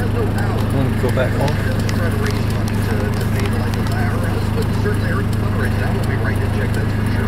I want to go back home. Try to raise to, pay the IRS, but certainly Eric will be right to check, for sure.